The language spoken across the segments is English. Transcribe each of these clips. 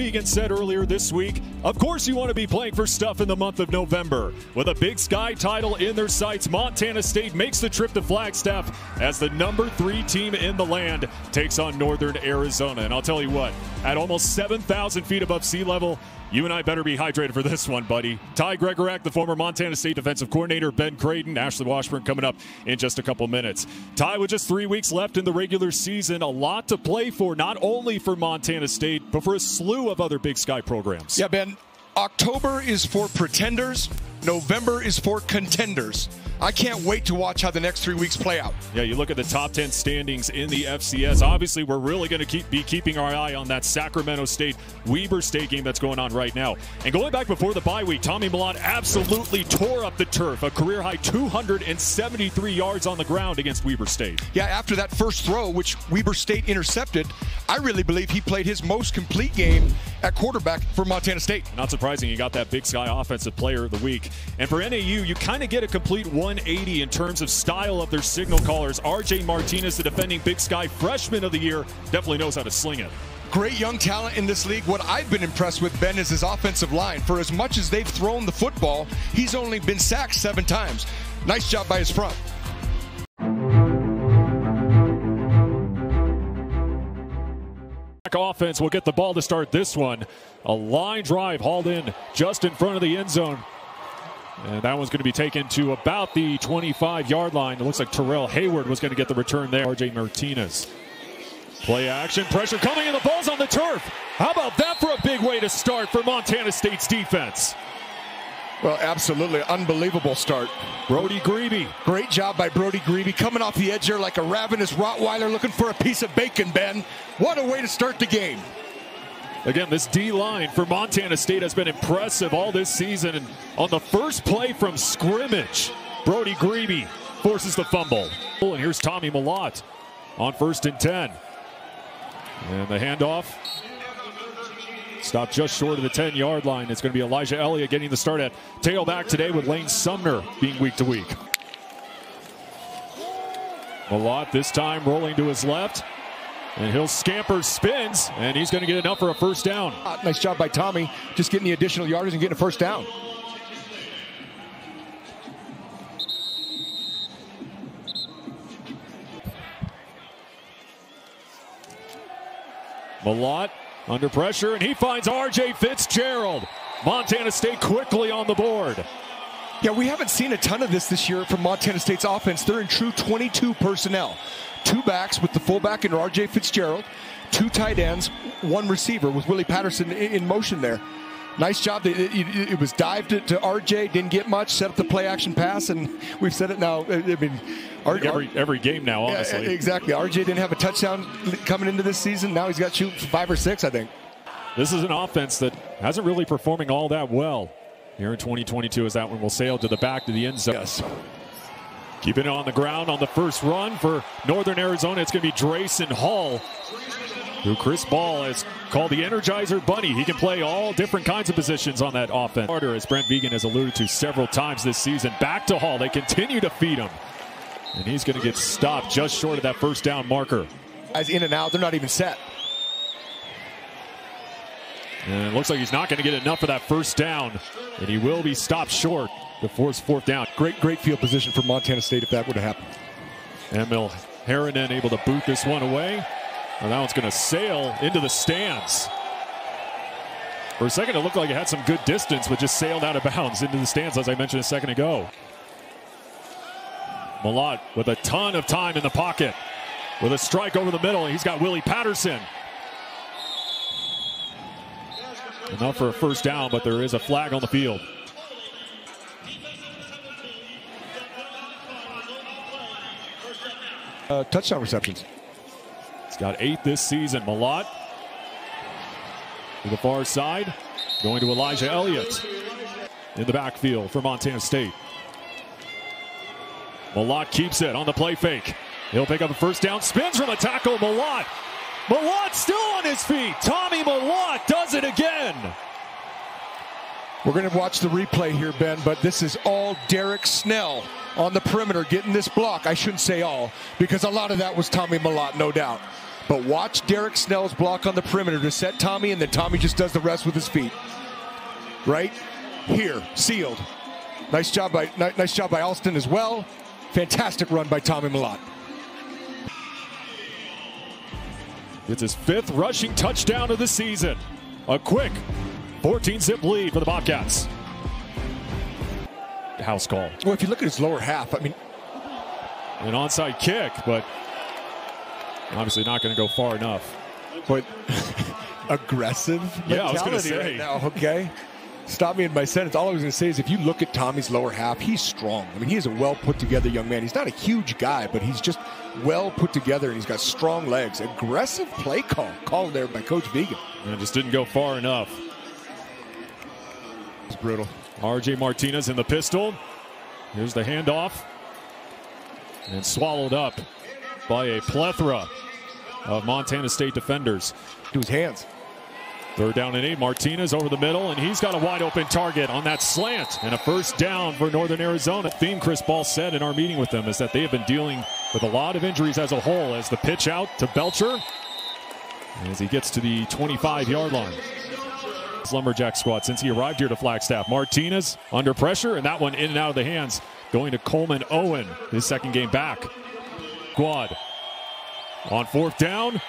Vigen said earlier this week, of course you want to be playing for stuff in the month of November. With a Big Sky title in their sights, Montana State makes the trip to Flagstaff as the number three team in the land takes on Northern Arizona. And I'll tell you what, at almost 7,000 feet above sea level, you and I better be hydrated for this one, buddy. Ty Gregorak, the former Montana State defensive coordinator, Ben Creighton, Ashley Washburn coming up in just a couple minutes. Ty, with just three weeks left in the regular season, a lot to play for, not only for Montana State, but for a slew of other Big Sky programs. Yeah, Ben, October is for pretenders, November is for contenders. I can't wait to watch how the next three weeks play out. Yeah, you look at the top 10 standings in the FCS. Obviously, we're really going to keep be keeping our eye on that Sacramento State Weber State game that's going on right now. And going back before the bye week, Tommy Mellott absolutely tore up the turf, a career high 273 yards on the ground against Weber State. Yeah, after that first throw, which Weber State intercepted, I really believe he played his most complete game at quarterback for Montana State. Not surprising, he got that Big Sky Offensive Player of the Week. And for NAU, you kind of get a complete 180 in terms of style of their signal callers. RJ Martinez, the defending Big Sky Freshman of the Year, definitely knows how to sling it. Great young talent in this league. What I've been impressed with, Ben, is his offensive line. For as much as they've thrown the football, he's only been sacked seven times. Nice job by his front. Offense will get the ball to start this one. A line drive hauled in just in front of the end zone. And that one's going to be taken to about the 25 yard line. It looks like Terrell Hayward was going to get the return there. RJ Martinez. Play action, pressure coming, and the ball's on the turf. How about that for a big way to start for Montana State's defense? Well, absolutely. Unbelievable start. Brody Grebe. Great job by Brody Grebe. Coming off the edge there like a ravenous Rottweiler looking for a piece of bacon, Ben. What a way to start the game. Again, this D line for Montana State has been impressive all this season. And on the first play from scrimmage, Brody Grebe forces the fumble. And here's Tommy Mellott on first and 10. And the handoff stopped just short of the 10 yard line. It's going to be Elijah Elliott getting the start at tailback today with Lane Sumner being week to week. Mellott this time rolling to his left. And he'll scamper, spins, and he's going to get enough for a first down. Uh, nice job by Tommy, just getting the additional yardage and getting a first down. Mellott under pressure, and he finds R.J. Fitzgerald. Montana State quickly on the board. Yeah, we haven't seen a ton of this this year from Montana State's offense. They're in true 22 personnel. Two backs with the fullback and R.J. Fitzgerald, two tight ends, one receiver with Willie Patterson in motion there. Nice job. It, was dived to, to, RJ, didn't get much, set up the play action pass, and we've said it now. I mean, R, every, every game now, honestly. Yeah, exactly. RJ didn't have a touchdown coming into this season. Now he's got shoot five or six, I think. This is an offense that hasn't really performing all that well here in 2022 as that one will sail to the back to the end zone. Yes. Keeping it on the ground on the first run for Northern Arizona. It's going to be Drayson Hall, who Chris Ball has called the Energizer Bunny. He can play all different kinds of positions on that offense. Harder, as Brent Vigen has alluded to several times this season. Back to Hall. They continue to feed him. And he's going to get stopped just short of that first down marker. As in and out, they're not even set. And it looks like he's not going to get enough for that first down. And he will be stopped short to force fourth down. Great, great field position for Montana State if that would have happened. Emil Harrinan able to boot this one away. And that one's going to sail into the stands. For a second, it looked like it had some good distance, but just sailed out of bounds into the stands, as I mentioned a second ago. Mellott with a ton of time in the pocket. With a strike over the middle, he's got Willie Patterson. Enough for a first down, but there is a flag on the field. Uh, touchdown receptions. He's got eight this season. Mellott to the far side, going to Elijah Elliott in the backfield for Montana State. Mellott keeps it on the play fake. He'll pick up a first down, spins from a tackle. Mellott. Mellott still on his feet. Tommy Mellott does it again. We're going to watch the replay here, Ben, but this is all Derek Snell on the perimeter getting this block. I shouldn't say all, because a lot of that was Tommy Mellott, no doubt. But watch Derek Snell's block on the perimeter to set Tommy, and then Tommy just does the rest with his feet. Right here, sealed. Nice job by nice job by Alston as well. Fantastic run by Tommy Mellott. It's his fifth rushing touchdown of the season. A quick 14 zip lead for the Bobcats. House call. Well, if you look at his lower half, I mean, an onside kick, but obviously not going to go far enough. But aggressive yeah, I was going to say. Right now, okay? Stop me in my sentence. All I was going to say is if you look at Tommy's lower half, he's strong. I mean, he is a well put together young man. He's not a huge guy, but he's just well put together and he's got strong legs. Aggressive play call called there by Coach Vigen. And it just didn't go far enough. It's brutal. RJ Martinez in the pistol. Here's the handoff. And swallowed up by a plethora of Montana State defenders. To his hands. Third down and eight. Martinez over the middle, and he's got a wide open target on that slant. And a first down for Northern Arizona. Theme Chris Ball said in our meeting with them is that they have been dealing with a lot of injuries as a whole. As the pitch out to Belcher, as he gets to the 25 yard line. Lumberjack squad since he arrived here to Flagstaff. Martinez under pressure, and that one in and out of the hands going to Coleman Owen, his second game back. Quad on fourth down,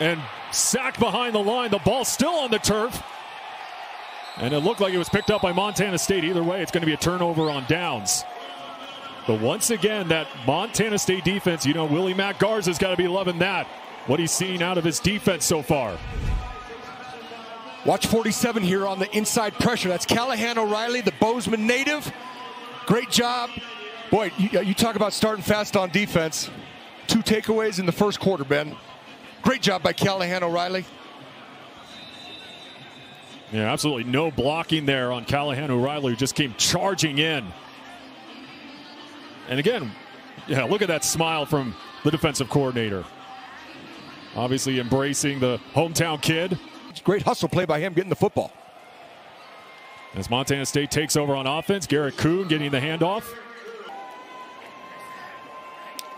and sack behind the line. The ball still on the turf. And it looked like it was picked up by Montana State. Either way, it's going to be a turnover on downs. But once again, that Montana State defense, you know, Willie Mack Garza's got to be loving that. What he's seen out of his defense so far. Watch 47 here on the inside pressure. That's Callahan O'Reilly, the Bozeman native. Great job. Boy, you, you talk about starting fast on defense. Two takeaways in the first quarter, Ben. Great job by Callahan O'Reilly. Yeah, absolutely no blocking there on Callahan O'Reilly, who just came charging in. And again, yeah, look at that smile from the defensive coordinator. Obviously embracing the hometown kid. Great hustle play by him getting the football. As Montana State takes over on offense, Garrett Kuhn getting the handoff.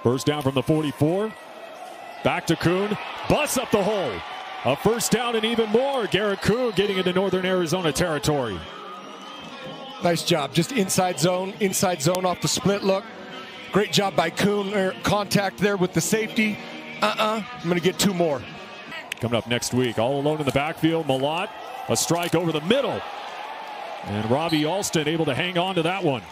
First down from the 44. Back to Kuhn. Busts up the hole. A first down and even more. Garrett Kuhn getting into Northern Arizona territory. Nice job. Just inside zone, inside zone off the split look. Great job by Kuhn. Er, contact there with the safety. Uh-uh. I'm going to get two more. Coming up next week, all alone in the backfield, Mellott. A strike over the middle. And Robbie Alston able to hang on to that one.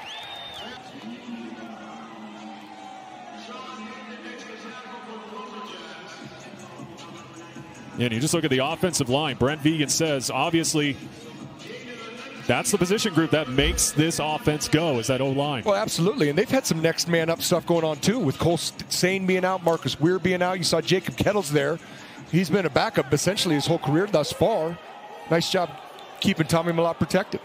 And you just look at the offensive line. Brent Vigen says, obviously, that's the position group that makes this offense go, is that O line. Well, absolutely. And they've had some next man up stuff going on, too, with Cole Sane being out, Marcus Weir being out. You saw Jacob Kettles there. He's been a backup essentially his whole career thus far. Nice job keeping Tommy Mellott protected.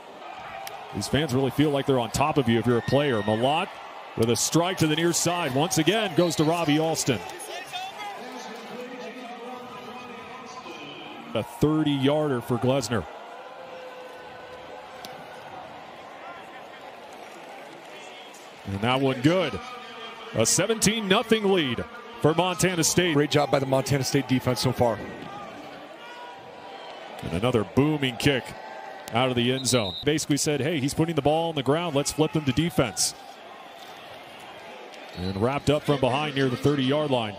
These fans really feel like they're on top of you if you're a player. Mellott with a strike to the near side. Once again, goes to Robbie Alston. A 30 yarder for Glessner. And that one good. A 17 0 lead for Montana State. Great job by the Montana State defense so far. And another booming kick out of the end zone. Basically said, hey, he's putting the ball on the ground. Let's flip them to defense. And wrapped up from behind near the 30 yard line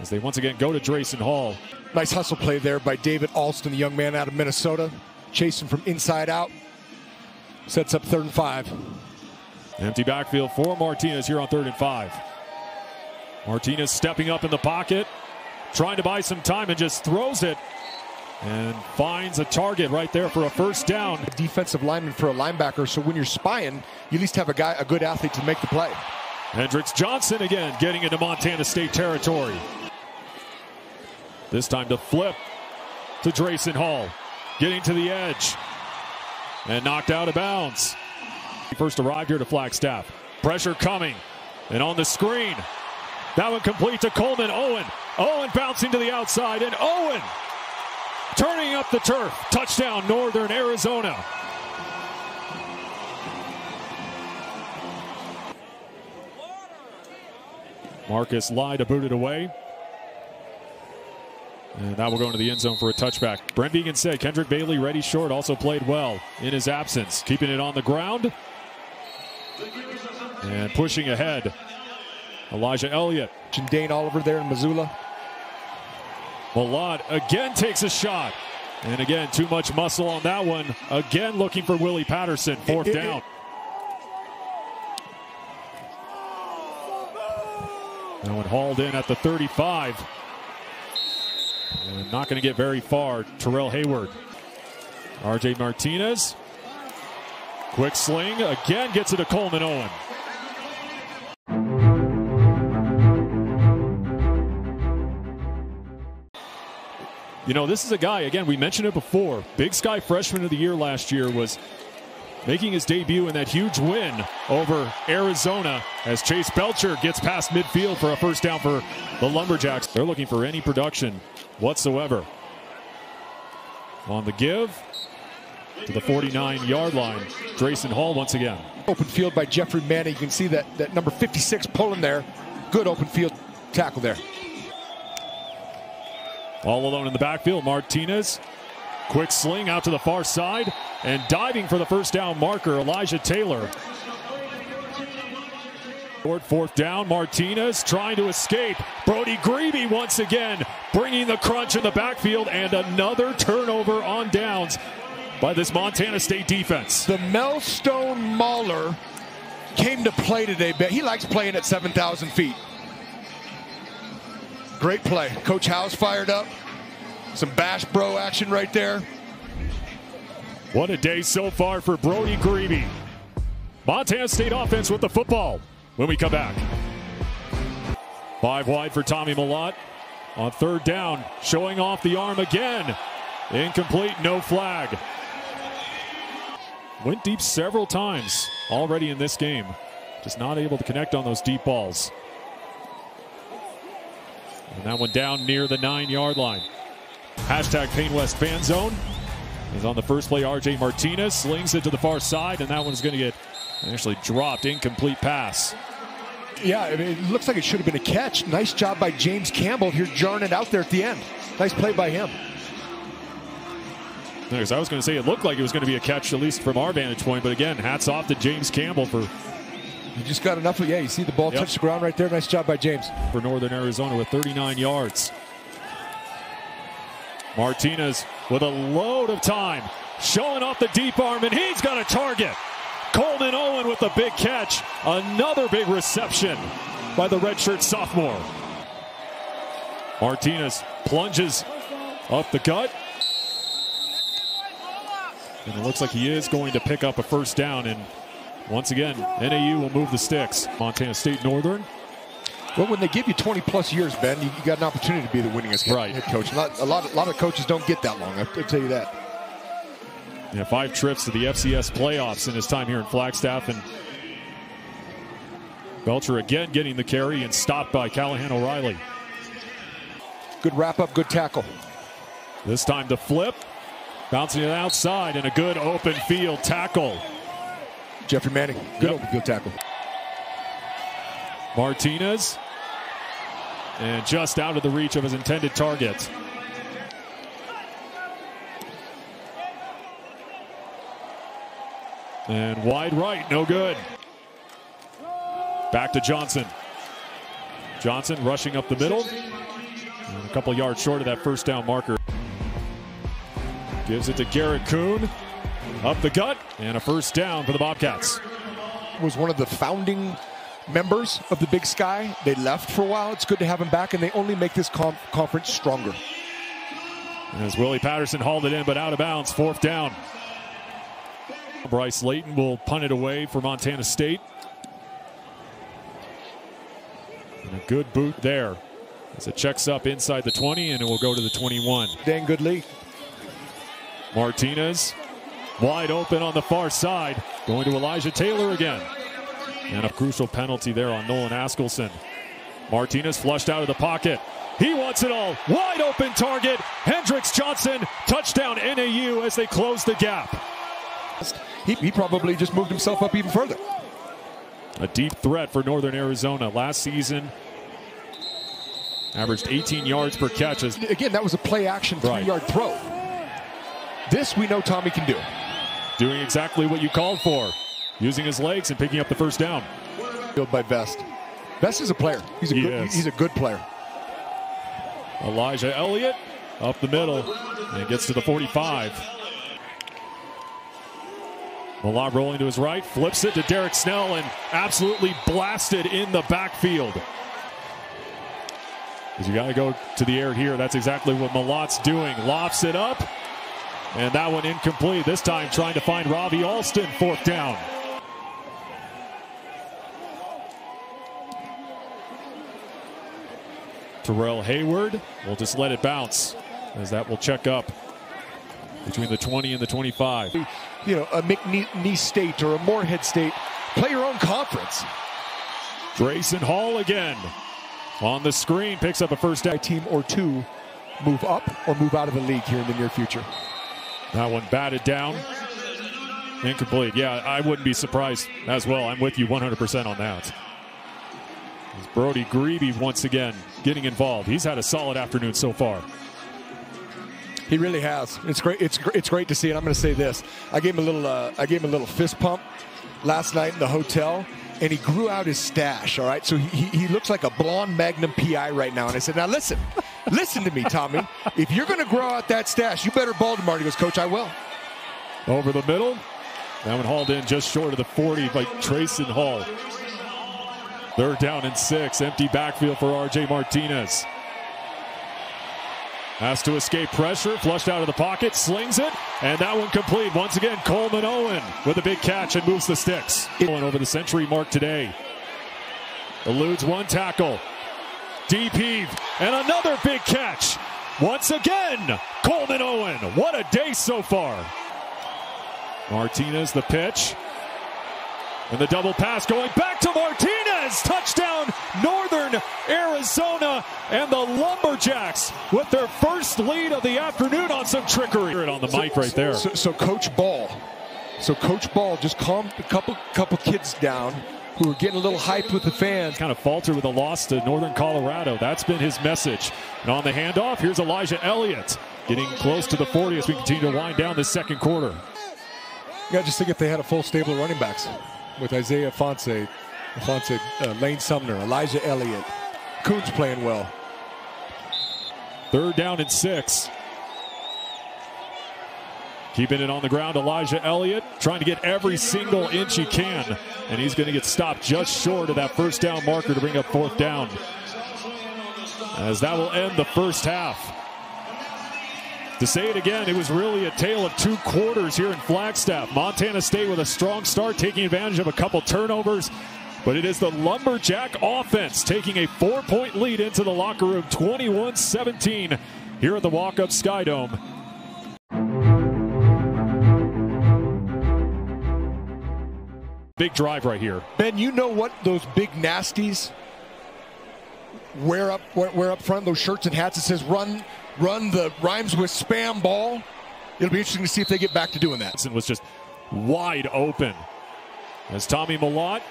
as they once again go to Drayson Hall. Nice hustle play there by David Alston, the young man out of Minnesota. Chasing from inside out. Sets up third and five. Empty backfield for Martinez here on third and five. Martinez stepping up in the pocket, trying to buy some time and just throws it and finds a target right there for a first down. A defensive lineman for a linebacker, so when you're spying, you at least have a guy, a good athlete to make the play. Hendrix Johnson again getting into Montana State territory. This time to flip to Drayson Hall. Getting to the edge. And knocked out of bounds. He first arrived here to Flagstaff. Pressure coming. And on the screen. That one complete to Coleman Owen. Owen bouncing to the outside. And Owen turning up the turf. Touchdown, Northern Arizona. Marcus Lyda booted away. And that will go into the end zone for a touchback. Brent Vigen said Kendrick Bailey, ready short, also played well in his absence. Keeping it on the ground. And pushing ahead. Elijah Elliott. And Dane Oliver there in Missoula. Mellott again takes a shot. And again, too much muscle on that one. Again, looking for Willie Patterson. Fourth it, it, down. It, that one hauled in at the 35. And not going to get very far. Terrell Hayward. RJ Martinez. Quick sling. Again gets it to Coleman Owen. You know, this is a guy, again, we mentioned it before. Big Sky Freshman of the Year last year was making his debut in that huge win over Arizona as Chase Belcher gets past midfield for a first down for the Lumberjacks. They're looking for any production whatsoever. On the give to the 49 yard line, Drayson Hall once again. Open field by Jeffrey Manning. You can see that, that number 56 pulling there. Good open field tackle there. All alone in the backfield, Martinez. Quick sling out to the far side and diving for the first down marker, Elijah Taylor. Short fourth down, Martinez trying to escape. Brody Grebe once again bringing the crunch in the backfield and another turnover on downs by this Montana State defense. The Melstone Mauler came to play today. But he likes playing at 7,000 feet. Great play. Coach House fired up. Some bash bro action right there. What a day so far for Brody Grebe. Montana State offense with the football when we come back. Five wide for Tommy Mellott. On third down, showing off the arm again. Incomplete, no flag. Went deep several times already in this game. Just not able to connect on those deep balls. And that one down near the nine yard line. Hashtag Pain West Fan Zone is on the first play. RJ Martinez slings it to the far side, and that one's going to get actually dropped. Incomplete pass. Yeah, I mean, it looks like it should have been a catch. Nice job by James Campbell here, jarring it out there at the end. Nice play by him. Because I was going to say it looked like it was going to be a catch, at least from our vantage point. But again, hats off to James Campbell for you just got enough of, yeah, you see the ball yep. touch the ground right there. Nice job by James. For Northern Arizona with 39 yards. Martinez with a load of time, showing off the deep arm, and he's got a target. Coleman Owen with the big catch. Another big reception by the redshirt sophomore. Martinez plunges up the gut. And it looks like he is going to pick up a first down. And once again, NAU will move the sticks. Montana State Northern. Well, when they give you 20 plus years, Ben, you, you got an opportunity to be the winningest right. head coach. A lot, a lot, a lot of coaches don't get that long. I, will tell you that. Yeah, five trips to the FCS playoffs in his time here in Flagstaff, and Belcher again getting the carry and stopped by Callahan O'Reilly. Good wrap up, good tackle. This time to flip, bouncing it outside, and a good open field tackle. Jeffrey Manning, good yep. open field tackle. Martinez, and just out of the reach of his intended target. And wide right, no good. Back to Johnson. Johnson rushing up the middle. And a couple yards short of that first down marker. Gives it to Garrett Kuhn. Up the gut, and a first down for the Bobcats. Was one of the founding members of the Big Sky. They left for a while. It's good to have him back, and they only make this conference stronger. As Willie Patterson hauled it in, but out of bounds, fourth down. Bryce Layton will punt it away for Montana State. And a good boot there as it checks up inside the 20, and it will go to the 21. Dang good lead. Martinez Wide open on the far side. Going to Elijah Taylor again. And a crucial penalty there on Nolan Askelson. Martinez flushed out of the pocket. He wants it all. Wide open target. Hendrix Johnson. Touchdown NAU as they close the gap. He, he probably just moved himself up even further. A deep threat for Northern Arizona. Last season, Averaged 18 yards per catch. As Again, that was a play action three Right. yard throw. This we know Tommy can do. doing exactly what you called for. Using his legs and picking up the first down. Filled by Vest. Vest is a player. He's a He good, is. he's a good player. Elijah Elliott up the middle and gets to the 45. Mellott rolling to his right, flips it to Derek Snell and absolutely blasted in the backfield. Because you got to go to the air here. That's exactly what Mellott's doing. Lofts it up, and that one incomplete. This time trying to find Robbie Alston, fourth down. Terrell Hayward will just let it bounce as that will check up between the 20 and the 25. You know, a McNeese State or a Moorhead State. Play your own conference. Drayson Hall again on the screen picks up a first down. Team or two move up or move out of the league here in the near future. That one batted down. Incomplete. Yeah, I wouldn't be surprised as well. I'm with you 100% on that. Brody Grebe once again getting involved. He's had a solid afternoon so far. He really has. It's great. It's it's great to see. And I'm going to say this: I gave him a little. Uh, I gave him a little fist pump last night in the hotel, and he grew out his stash. All right, so he, he, looks like a blonde Magnum PI right now. And I said, now listen, listen to me, Tommy. If you're going to grow out that stash, you better ball tomorrow. He goes, Coach, I will. Over the middle. That one hauled in just short of the 40 by Drayson Hall. Third down and six. Empty backfield for RJ Martinez. Has to escape pressure, flushed out of the pocket, slings it, and that one complete. Once again, Coleman Owen with a big catch and moves the sticks. Owen over the century mark today. Eludes one tackle. Deep heave, and another big catch. Once again, Coleman Owen. What a day so far. Martinez, the pitch. And the double pass going back to Martinez. Touchdown, Northern Arizona. And the Lumberjacks with their first lead of the afternoon on some trickery. Hear it on the mic right there. So, so Coach Ball, so Coach Ball just calmed a couple couple kids down who were getting a little hyped with the fans. kind of falter with a loss to Northern Colorado. That's been his message. And on the handoff, here's Elijah Elliott getting close to the 40 as we continue to wind down this second quarter. Yeah, just think if they had a full stable of running backs with Isaiah Ifanse, Ifanse, uh, Lane Sumner, Elijah Elliott, Coons playing well. Third down and six. Keeping it on the ground, Elijah Elliott trying to get every single inch he can. And he's going to get stopped just short of that first down marker to bring up fourth down. As that will end the first half. To say it again, it was really a tale of two quarters here in Flagstaff. Montana State with a strong start, taking advantage of a couple turnovers. But it is the Lumberjack offense taking a four point lead into the locker room, 21 17, here at the Walkup Skydome. Big drive right here. Ben, you know what those big nasties wear up wear, up front those shirts and hats that says run run the rhymes with spam ball. It'll be interesting to see if they get back to doing that. Johnson was just wide open. As Tommy Mellott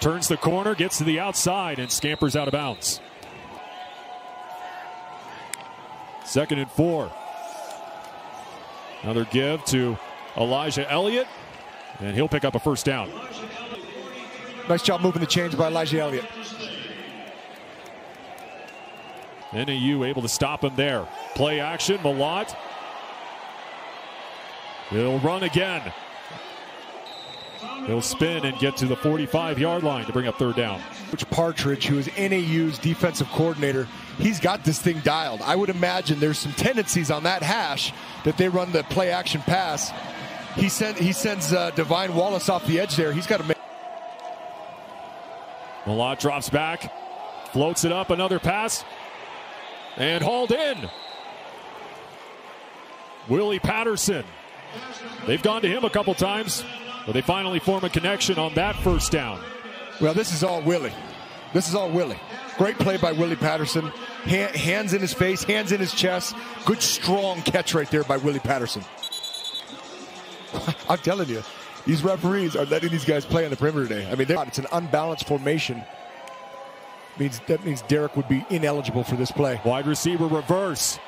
turns the corner, gets to the outside, and scampers out of bounds. Second and four. Another give to Elijah Elliott, and he'll pick up a first down. Nice job moving the chains by Elijah Elliott. NAU able to stop him there. Play action, Mellott. He'll run again. He'll spin and get to the 45 yard line to bring up third down. Coach Partridge, who is NAU's defensive coordinator, he's got this thing dialed. I would imagine there's some tendencies on that hash that they run the play action pass. He sent he sends uh, Divine Wallace off the edge there. He's got to make. Mellott drops back, floats it up, another pass, and hauled in. Willie Patterson. They've gone to him a couple times, but they finally form a connection on that first down. Well, this is all Willie. This is all Willie. Great play by Willie Patterson. Ha- hands in his face, hands in his chest. Good strong catch right there by Willie Patterson. I'm telling you, these referees are letting these guys play on the perimeter today. I mean, they're- it's an unbalanced formation. means that means Derek would be ineligible for this play. Wide receiver reverse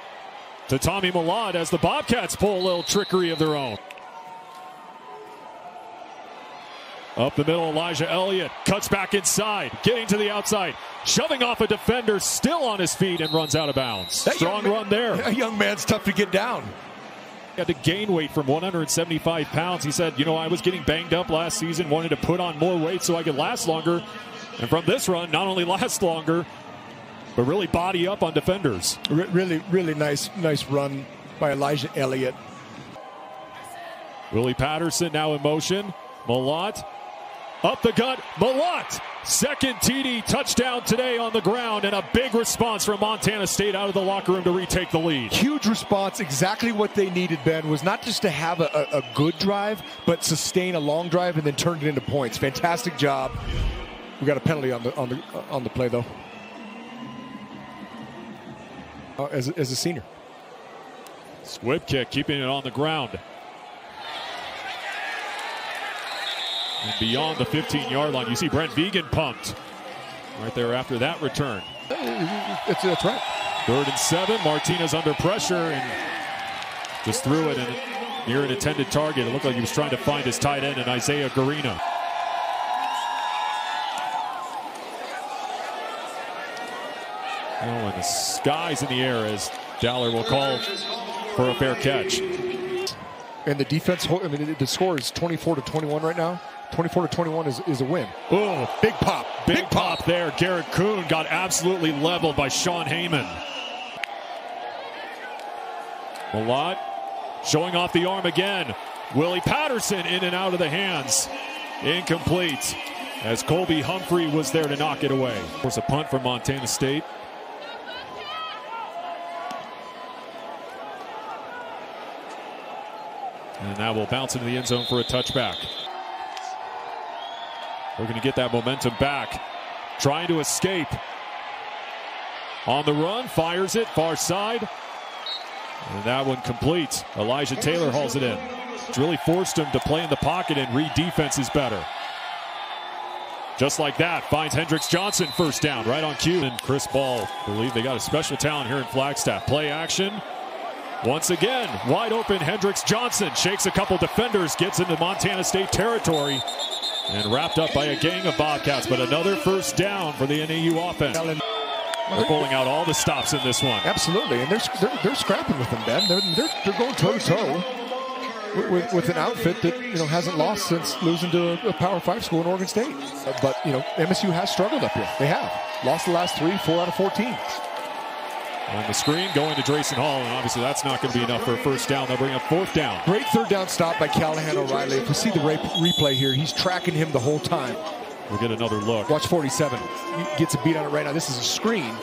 to Tommy Mellott as the Bobcats pull a little trickery of their own. Up the middle, Elijah Elliott cuts back inside, getting to the outside, shoving off a defender, still on his feet, and runs out of bounds. That Strong young run there. A young man's tough to get down. He had to gain weight from 175 pounds. He said, You know, I was getting banged up last season, wanted to put on more weight so I could last longer. And from this run, not only last longer, but really body up on defenders. Re- really, really nice, nice run by Elijah Elliott. Willie Patterson now in motion. Mellott up the gut. Mellott, second TD touchdown today on the ground, and a big response from Montana State out of the locker room to retake the lead. Huge response. Exactly what they needed, Ben, was not just to have a, a, a good drive, but sustain a long drive and then turn it into points. Fantastic job. We got a penalty on the on the uh, on the play though. Uh, as, a- as a senior. Squib kick, keeping it on the ground. And beyond the 15 yard line, you see Brent Vigen pumped. Right there after that return. It's, that's right. Third and seven. Martinez under pressure and just threw it in, near an intended target. It looked like he was trying to find his tight end and Isaiah Garina. Oh, and the sky's in the air as Dowler will call for a fair catch. And the defense, I mean, the score is 24 to 21 right now. 24 to 21 is, is a win. Oh, Big pop. big pop there. Garrett Kuhn got absolutely leveled by Sean Heyman. Mellott showing off the arm again. Willie Patterson in and out of the hands. Incomplete. As Colby Humphrey was there to knock it away. Of course, a punt from Montana State. And that will bounce into the end zone for a touchback. We're going to get that momentum back. Trying to escape. On the run, fires it, far side. And that one complete. Elijah Taylor hauls it in. It's really forced him to play in the pocket and read defenses better. Just like that, finds Hendrix Johnson first down right on cue. And Chris Ball believe they got a special talent here in Flagstaff. Play action. Once again, wide open Hendrix Johnson shakes a couple defenders, gets into Montana State territory, and wrapped up by a gang of Bobcats. But another first down for the NAU offense. They're pulling out all the stops in this one. Absolutely, and they're, they're, they're scrapping with them, Ben. They're, they're, they're going toe to toe with- with, an outfit that you know hasn't lost since losing to a, a Power Five school in Oregon State. But you know MSU has struggled up here. They have lost the last three, four out of fourteen. On the screen, going to Drayson Hall, and obviously that's not going to be enough for a first down. They'll bring up fourth down. Great third down stop by Callahan O'Reilly. If we see the re- replay here, he's tracking him the whole time. We'll get another look. Watch 47. He gets a beat on it right now. This is a screen.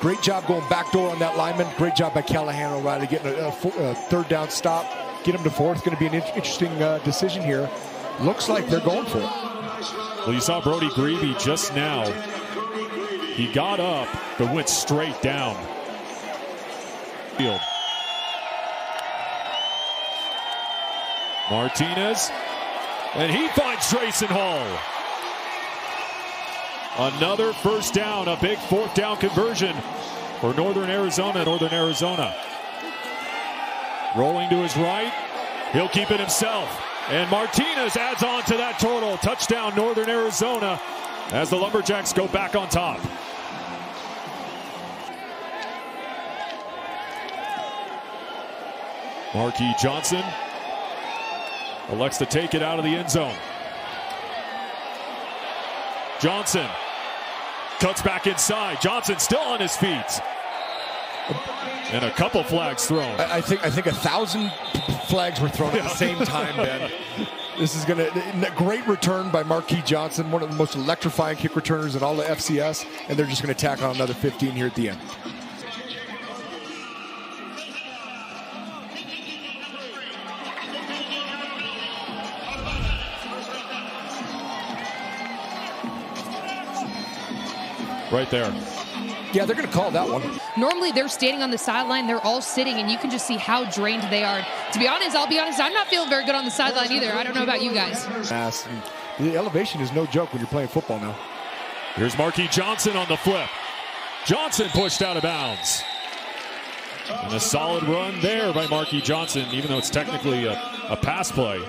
Great job going backdoor on that lineman. Great job by Callahan O'Reilly getting a, a a third down stop. Get him to fourth. Going to be an in- interesting uh, decision here. Looks like they're going for it. Well, you saw Brody Grebe just now. He got up, but went straight down. Field. Martinez, and he finds Drayson Hall. Another first down, a big fourth down conversion for Northern Arizona. Northern Arizona rolling to his right. He'll keep it himself. And Martinez adds on to that total. Touchdown, Northern Arizona, as the Lumberjacks go back on top. Marquis Johnson elects to take it out of the end zone. Johnson cuts back inside. Johnson still on his feet. And a couple flags thrown. I, I think I think a thousand flags were thrown at the same time, Ben. This is going to great return by Marquis Johnson, one of the most electrifying kick returners in all the FCS, and they're just going to tack on another 15 here at the end. Right there. Yeah, they're going to call that one. Normally they're standing on the sideline, they're all sitting, and you can just see how drained they are. To be honest, I'll be honest, I'm not feeling very good on the sideline either. I don't know about you guys. The elevation is no joke when you're playing football now. Here's Marquis Johnson on the flip. Johnson pushed out of bounds. And a solid run there by Marquis Johnson, even though it's technically a, a pass play.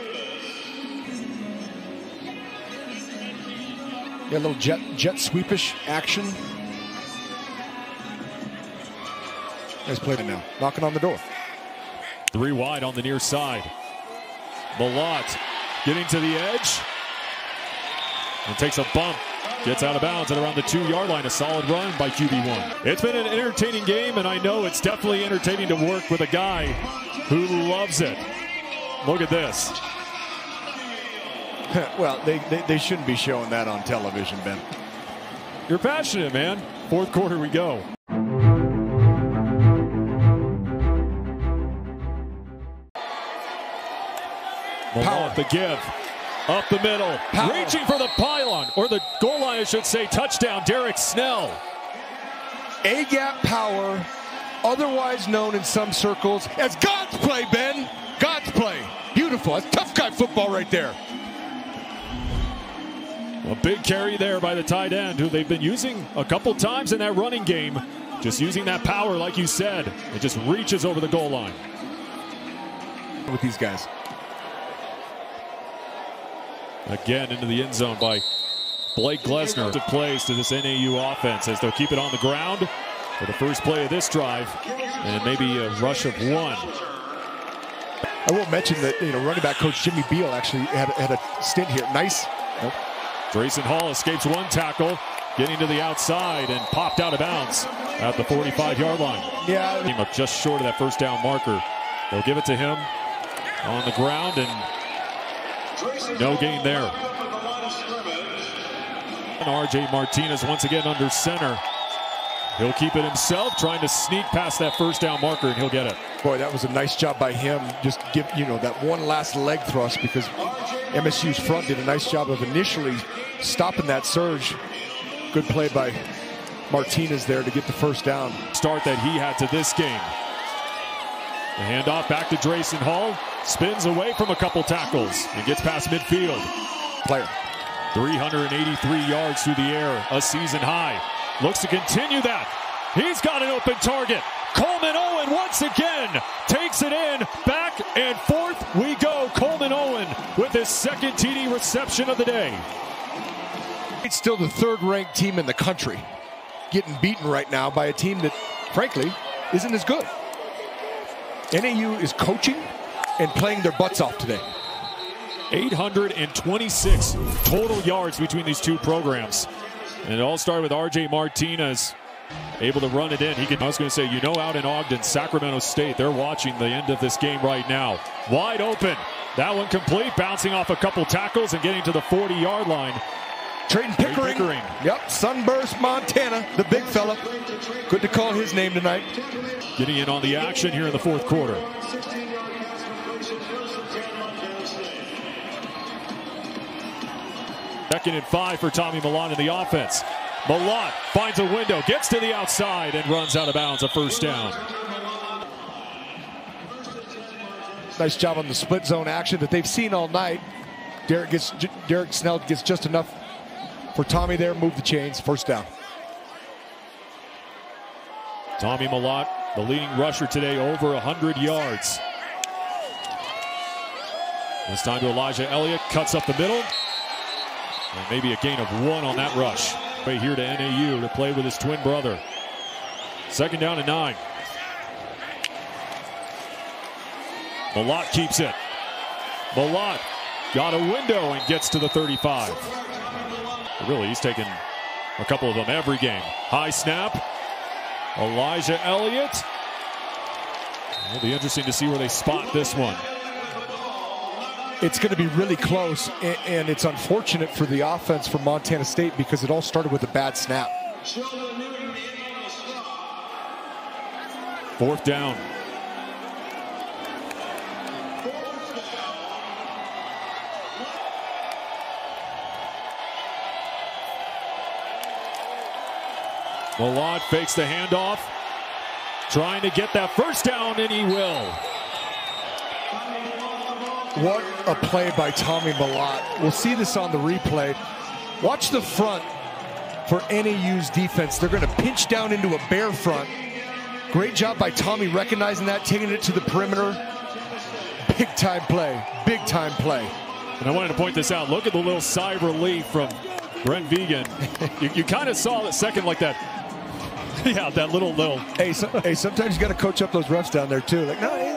Yeah, a little jet jet sweepish action. Nice play now. Knocking on the door. Three wide on the near side. Mellott getting to the edge. And takes a bump. Gets out of bounds at around the two yard line. A solid run by QB1. It's been an entertaining game, and I know it's definitely entertaining to work with a guy who loves it. Look at this. well, they, they, they shouldn't be showing that on television, Ben. You're passionate, man. Fourth quarter we go. Mellott the give. Up the middle. Power. Reaching for the pylon, or the goal line, I should say. Touchdown, Derek Snell. A gap power, otherwise known in some circles as God's play, Ben. God's play. Beautiful. That's tough guy football right there. A big carry there by the tight end, who they've been using a couple times in that running game. Just using that power, like you said. It just reaches over the goal line. With these guys. Again into the end zone by Blake Glessner. It plays to this NAU offense as they'll keep it on the ground for the first play of this drive and maybe a rush of one. I will mention that you know running back coach Jimmy Beal actually had, had a stint here. Nice. Nope. Drayson Hall escapes one tackle, getting to the outside and popped out of bounds at the 45 yard line. Yeah. Came up just short of that first down marker. They'll give it to him on the ground and no gain there. And RJ Martinez once again under center. He'll keep it himself, trying to sneak past that first down marker, and he'll get it. Boy, that was a nice job by him. Just give you know that one last leg thrust because MSU's front did a nice job of initially stopping that surge. Good play by Martinez there to get the first down. Start that he had to this game. The handoff back to Drayson Hall. Spins away from a couple tackles and gets past midfield. Player. 383 yards through the air, a season high. Looks to continue that. He's got an open target. Coleman Owen once again takes it in. Back and forth we go. Coleman Owen with his second TD reception of the day. It's still the third ranked team in the country. Getting beaten right now by a team that, frankly, isn't as good. NAU is coaching and playing their butts off today. 826 total yards between these two programs. And it all started with RJ Martinez able to run it in. He can, I was going to say, you know, out in Ogden, Sacramento State, they're watching the end of this game right now. Wide open. That one complete, bouncing off a couple tackles and getting to the 40 yard line. Trayton Pickering. Pickering. Yep, Sunburst, Montana, the big fella. Good to call his name tonight. Getting in on the action here in the fourth quarter. Second and five for Tommy Mellott in the offense. Mellott finds a window, gets to the outside, and runs out of bounds. A first down. Nice job on the split zone action that they've seen all night. Derek gets Derek Snell gets just enough for Tommy there. Move the chains. First down. Tommy Mellott, the leading rusher today, over 100 yards. This time to Elijah Elliott, cuts up the middle. And maybe a gain of one on that rush. Right here to NAU to play with his twin brother. Second down and nine. Mellott keeps it. Mellott got a window and gets to the 35. Really, he's taken a couple of them every game. High snap. Elijah Elliott. It'll be interesting to see where they spot this one. It's going to be really close, and, and it's unfortunate for the offense for Montana State because it all started with a bad snap. Fourth down. Mellott fakes the handoff, trying to get that first down, and he will. What a play by Tommy Mellott. We'll see this on the replay. Watch the front for NAU's defense. They're going to pinch down into a bear front. Great job by Tommy recognizing that, taking it to the perimeter. Big time play. Big time play. And I wanted to point this out. Look at the little sigh of relief from Brent Vigen. you, you kind of saw that second like that. yeah, that little little. Hey, so, hey, sometimes you got to coach up those refs down there too. Like, no,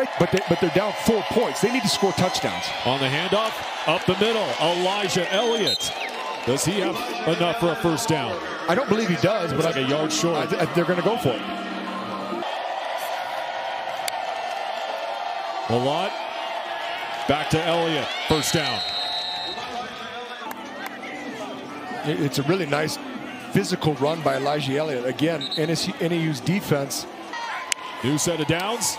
right. But they, but they're down four points. They need to score touchdowns. On the handoff, up the middle, Elijah Elliott. Does he have enough for a first down? I don't believe he does, but like I, a yard short. I, I, they're going to go for it. A lot. Back to Elliott. First down. It's a really nice physical run by Elijah Elliott. Again, NAU's defense. New set of downs.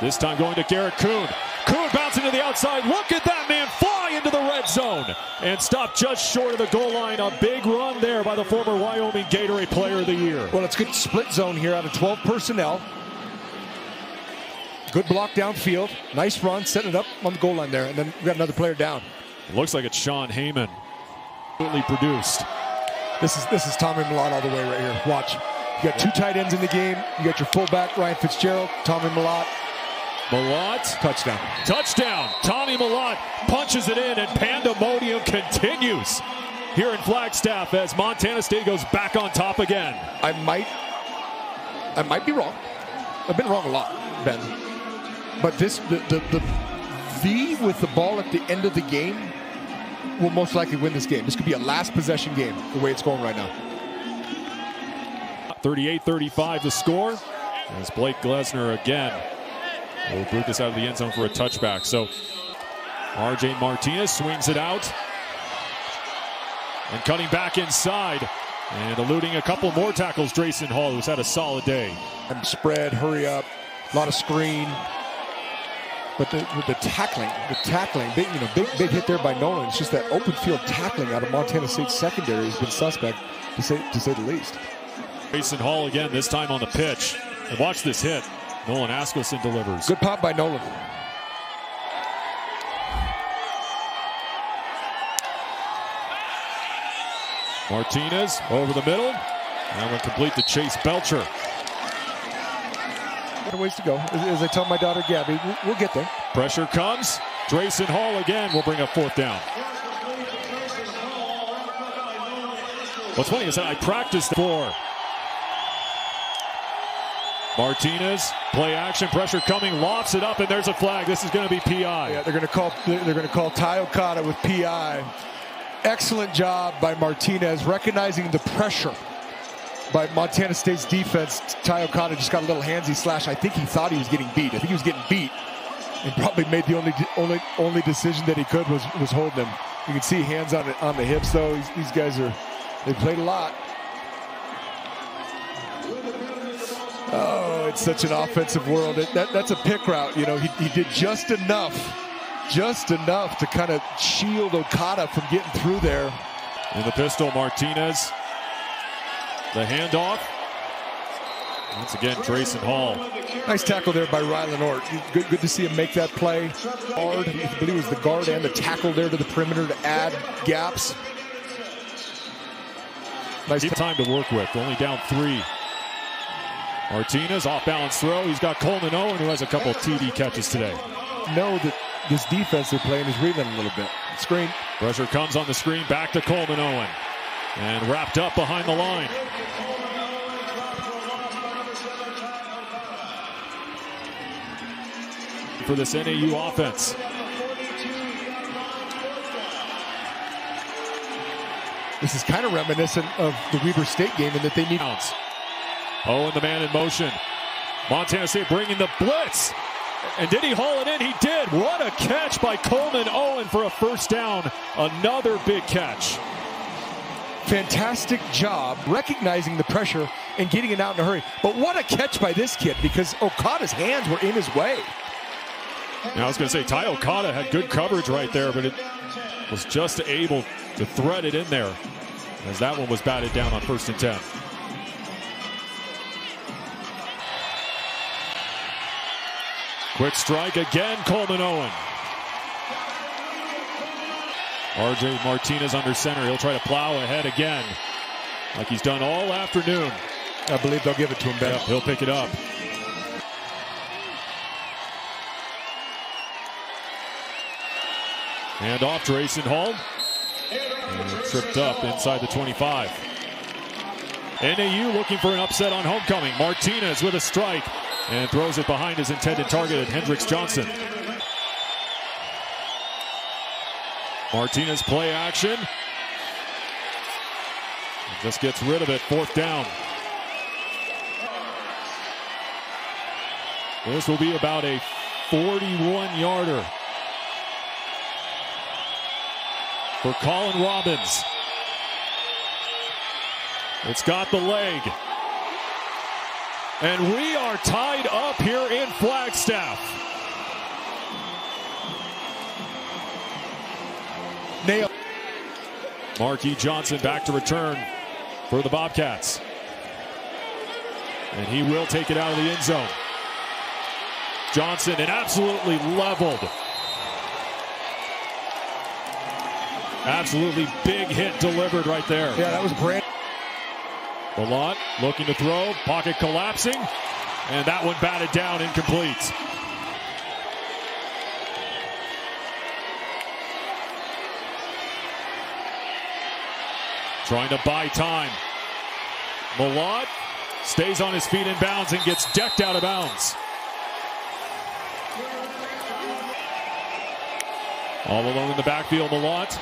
This time going to Garrett Kuhn. Kuhn bouncing to the outside. Look at that man fly into the red zone and stop just short of the goal line. A big run there by the former Wyoming Gatorade Player of the Year. Well, it's good split zone here out of 12 personnel. Good block downfield. Nice run, setting it up on the goal line there. And then we got another player down. It looks like it's Sean Heyman. Completely produced. This is this is Tommy Mellott all the way right here. Watch. You got two tight ends in the game. You got your fullback, Ryan Fitzgerald, Tommy Mellott. Mellott. Touchdown. Touchdown. Tommy Mellott punches it in, and pandemonium continues here in Flagstaff as Montana State goes back on top again. I might, I might be wrong. I've been wrong a lot, Ben. But this, the, the, the V with the ball at the end of the game will most likely win this game. This could be a last possession game, the way it's going right now. 38-35 the score. As Blake Glessner again will boot this out of the end zone for a touchback. So RJ Martinez swings it out. And cutting back inside. And eluding a couple more tackles, Drayson Hall, who's had a solid day. And spread, hurry up, a lot of screen. But the, the tackling, the tackling, big, you know, big, big hit there by Nolan. It's just that open field tackling out of Montana State secondary has been suspect, to say, to say the least. Drayson Hall again, this time on the pitch. And watch this hit. Nolan Askelson delivers. Good pop by Nolan. Martinez over the middle. And will complete to Chase Belcher. Got a ways to go. As, I tell my daughter Gabby, we'll, we'll get there. Pressure comes. Drayson Hall again will bring up fourth down. What's funny is that I practiced for Martinez, play action, pressure coming, lofts it up, and there's a flag. This is going to be PI. Yeah, they're going to call. They're going to call Ty Okada with PI. Excellent job by Martinez recognizing the pressure by Montana State's defense. Ty Okada just got a little handsy slash. I think he thought he was getting beat. I think he was getting beat, and probably made the only only only decision that he could was was holding him. You can see hands on it on the hips though. These, these guys are they played a lot. Oh, it's such an offensive world. It, that, that's a pick route. You know, he, he did just enough, just enough to kind of shield Okada from getting through there. In the pistol, Martinez. The handoff. Once again, Drayson Hall. Nice tackle there by Rylan Ort. Good, good to see him make that play. Hard. I believe it was the guard and the tackle there to the perimeter to add gaps. Nice time to work with. Only down three. Martinez off balance throw. He's got Coleman Owen who has a couple TD catches today. Know that this defense they're playing is reading a little bit. Screen. Pressure comes on the screen. Back to Coleman Owen. And wrapped up behind the line. For this NAU offense. This is kind of reminiscent of the Weber State game in that they need. Oh, Ounce. Owen, the man in motion. Montana State bringing the blitz. And did he haul it in? He did. What a catch by Coleman Owen for a first down. Another big catch. Fantastic job recognizing the pressure and getting it out in a hurry. But what a catch by this kid because Okada's hands were in his way. Now, I was going to say, Ty Okada had good coverage right there, but it was just able to thread it in there as that one was batted down on first and 10. Quick strike again, Coleman Owen. RJ Martinez under center. He'll try to plow ahead again. like he's done all afternoon. I believe they'll give it to him, Ben. Yep, he'll pick it up. And off to Drayson Hall. And tripped up inside the 25. NAU looking for an upset on homecoming. Martinez with a strike and throws it behind his intended target, at Hendrix Johnson. Martinez play action. Just gets rid of it, fourth down. This will be about a 41 yarder for Colin Robbins. It's got the leg. And we are tied up here in Flagstaff. Nail. Marquis Johnson back to return for the Bobcats. And he will take it out of the end zone. Johnson and absolutely leveled. Absolutely big hit delivered right there. Yeah, that was brand. Mellott looking to throw, pocket collapsing, and that one batted down incomplete. Trying to buy time. Mellott stays on his feet in bounds and gets decked out of bounds. All alone in the backfield, Mellott.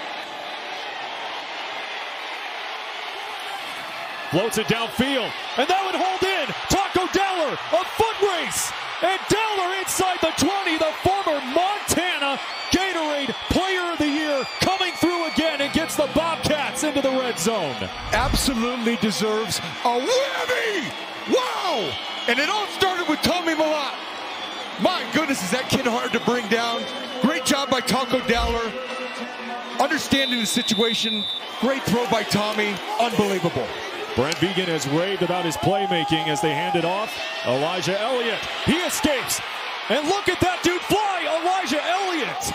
Floats it downfield, and that would hold in. Taco Dowler, a foot race, and Dowler inside the 20, the former Montana Gatorade Player of the Year, coming through again and gets the Bobcats into the red zone. Absolutely deserves a whammy! Wow! And it all started with Tommy Mellott. My goodness, is that kid hard to bring down? Great job by Taco Dowler. Understanding the situation. Great throw by Tommy. Unbelievable. Brent Vigen has raved about his playmaking as they hand it off. Elijah Elliott. He escapes. And look at that dude fly, Elijah Elliott.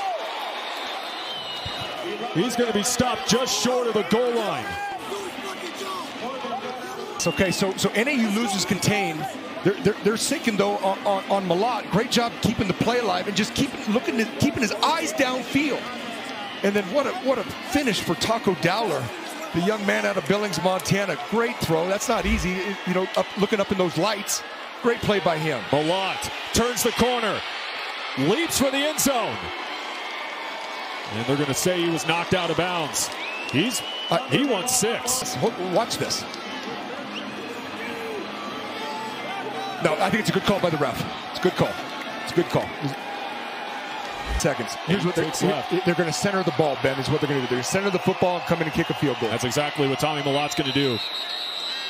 He's going to be stopped just short of the goal line. Okay, so so NAU loses contain. They're, they're, they're sinking though on, on, on Mellott. Great job keeping the play alive and just keeping looking at, keeping his eyes downfield. And then what a what a finish for Taco Dowler, the young man out of Billings, Montana. Great throw. That's not easy, you know, up, looking up in those lights. Great play by him. Mellott turns the corner, leaps for the end zone. And they're going to say he was knocked out of bounds. He's uh, he won six. Watch this. No, I think it's a good call by the ref. It's a good call. It's a good call. Seconds. Here's what they're, they're going to center the ball, Ben, is what they're going to do. They're going to center the football and come in and kick a field goal. That's exactly what Tommy Mellott's going to do.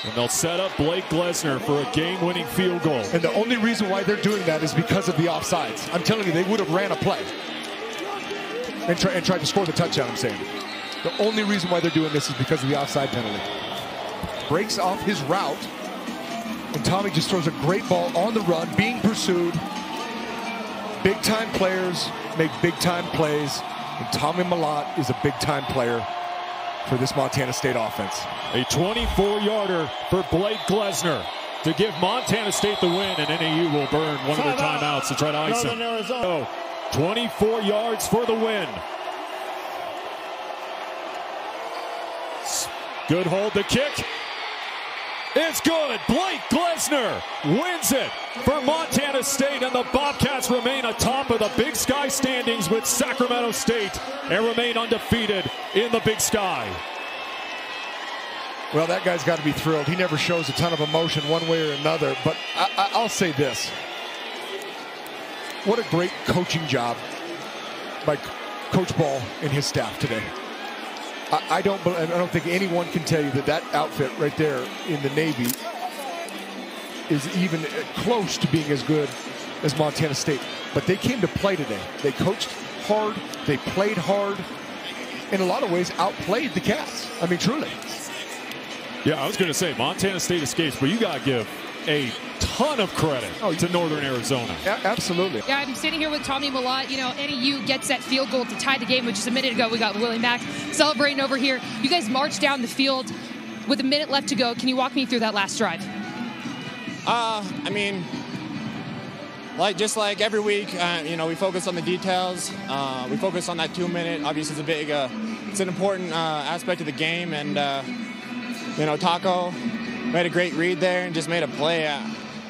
And they'll set up Blake Glessner for a game-winning field goal. And the only reason why they're doing that is because of the offsides. I'm telling you, they would have ran a play and, try, and tried to score the touchdown, I'm saying. The only reason why they're doing this is because of the offside penalty. Breaks off his route, and Tommy just throws a great ball on the run, being pursued. Big time players make big time plays, and Tommy Mellott is a big time player for this Montana State offense. A 24 yarder for Blake Glessner to give Montana State the win, and NAU will burn one of their timeouts to try to ice him. So, 24 yards for the win. Good hold the kick. It's good. Blake Glessner wins it for Montana State, and the Bobcats remain atop of the Big Sky standings with Sacramento State and remain undefeated in the Big Sky. Well, that guy's got to be thrilled. He never shows a ton of emotion one way or another, but I, will say this. What a great coaching job by Coach Ball and his staff today. I, I don't. I don't think anyone can tell you that that outfit right there in the Navy is even uh, close to being as good as Montana State. But they came to play today. They coached hard. They played hard. In a lot of ways, outplayed the Cats. I mean, truly. Yeah, I was going to say Montana State escapes, but you got to give a ton of credit oh, to Northern Arizona. A- absolutely. Yeah, I'm sitting here with Tommy Mellott. You know, NAU gets that field goal to tie the game, which is a minute ago we got Willie Mack celebrating over here. You guys march down the field. with a minute left to go, can you walk me through that last drive? Uh, I mean, like just like every week, uh, you know, we focus on the details. Uh, we focus on that two minute. Obviously, it's a big, uh, it's an important uh, aspect of the game, and uh, you know, Taco made a great read there and just made a play.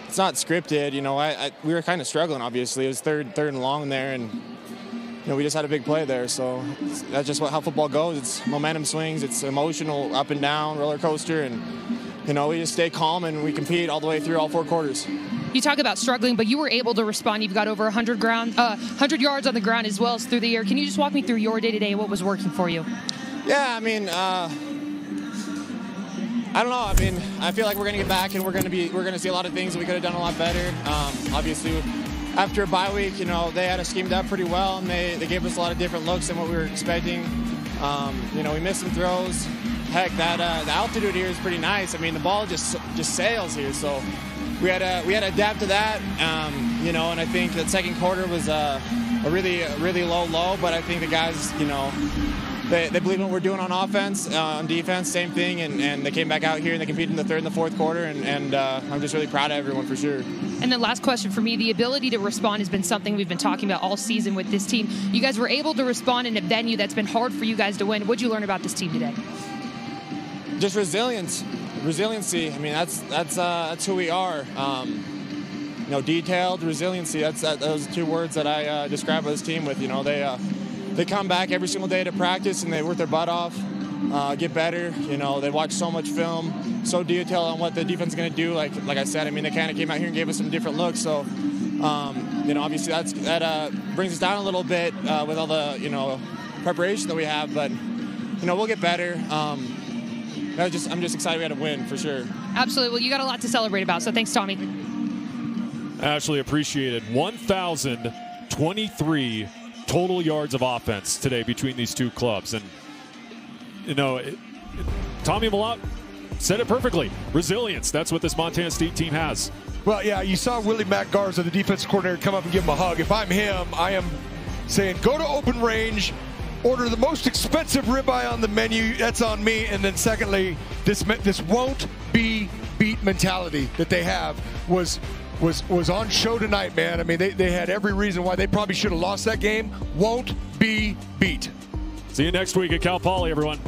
It's not scripted, you know. I, I we were kind of struggling. Obviously, it was third, third and long there, and you know, we just had a big play there. So that's just what how football goes. It's momentum swings. It's emotional, up and down, roller coaster, and you know, we just stay calm and we compete all the way through all four quarters. You talk about struggling, but you were able to respond. You've got over 100 ground, uh, 100 yards on the ground as well as through the air. Can you just walk me through your day to day? What was working for you? Yeah, I mean, uh, I don't know. I mean, I feel like we're gonna get back and we're gonna be we're gonna see a lot of things we could have done a lot better. Um, obviously, after a bye week, you know, they had us schemed up pretty well and they, they gave us a lot of different looks than what we were expecting. Um, you know, we missed some throws. Heck, that uh, the altitude here is pretty nice. I mean, the ball just just sails here, so we had to we had to adapt to that. Um, you know, and I think the second quarter was uh, a really really low low, but I think the guys, you know, they, they believe in what we're doing on offense, uh, on defense, same thing, and, and they came back out here and they competed in the third and the fourth quarter, and, and uh, I'm just really proud of everyone for sure. And then last question for me, the ability to respond has been something we've been talking about all season with this team. You guys were able to respond in a venue that's been hard for you guys to win. What'd you learn about this team today? Just resilience, resiliency. I mean, that's that's uh, that's who we are. Um, you know, detailed resiliency. That's that, those two words that I uh, describe this team with. You know, they uh, they come back every single day to practice and they work their butt off, uh, get better. You know, they watch so much film, so detailed on what the defense is going to do. Like like I said, I mean, they kind of came out here and gave us some different looks. So, um, you know, obviously that's that uh, brings us down a little bit uh, with all the you know preparation that we have, but you know we'll get better. Um, I just I'm just excited we had a win for sure. Absolutely. Well, you got a lot to celebrate about. So thanks, Tommy. Ashley, appreciated. 1,023 total yards of offense today between these two clubs. And, you know, it, it, Tommy Mellott said it perfectly. Resilience. That's what this Montana State team has. Well, yeah, you saw Willie Mack Garza, the defensive coordinator, come up and give him a hug. If I'm him, I am saying go to open range, order the most expensive ribeye on the menu. That's on me. And then secondly, this this won't be beat mentality that they have was was was on show tonight, man. I mean, they, they had every reason why they probably should have lost that game. Won't be beat. See you next week at Cal Poly, everyone.